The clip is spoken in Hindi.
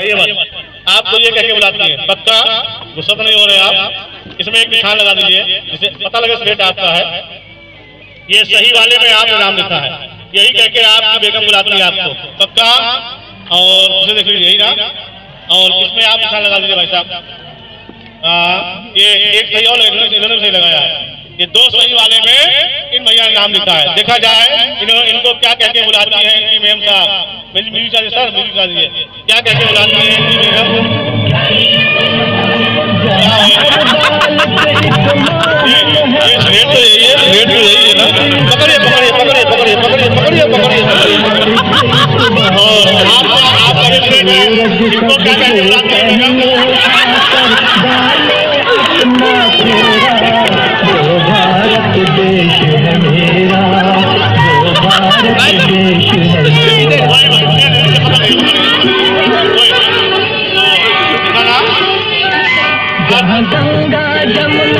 आइए आपको ये कह के बुलाती है पक्का गुस्सा तो नहीं हो रहे आप। इसमें एक निशान लगा दीजिए, जिसे पता लगे स्लेट आपका है। ये सही वाले में आपने नाम लिखा है। यही कह के आपकी बेगम बुलाती है आपको। पक्का और उसे देख लीजिए, यही ना और इसमें आप निशान लगा दीजिए भाई साहब। ये एक सही और इन्होंने सही लगाया है। ये दो सही वाले में इन भैया ने नाम लिखा है। देखा जाए, इन्हों इनको क्या कह के बुलाती है इनकी मैम साहब। मेरी म्यूज़िक सर म्यूज़िक क्या कहते हो रात में पकड़िए पकड़िए पकड़िए पकड़िए पकड़िए पकड़िए पकड़िए भारत देश है मेरा जहाँ गंगा जमुना